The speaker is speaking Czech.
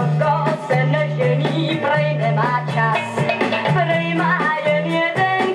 Yeah. se nemá čas, má jen jeden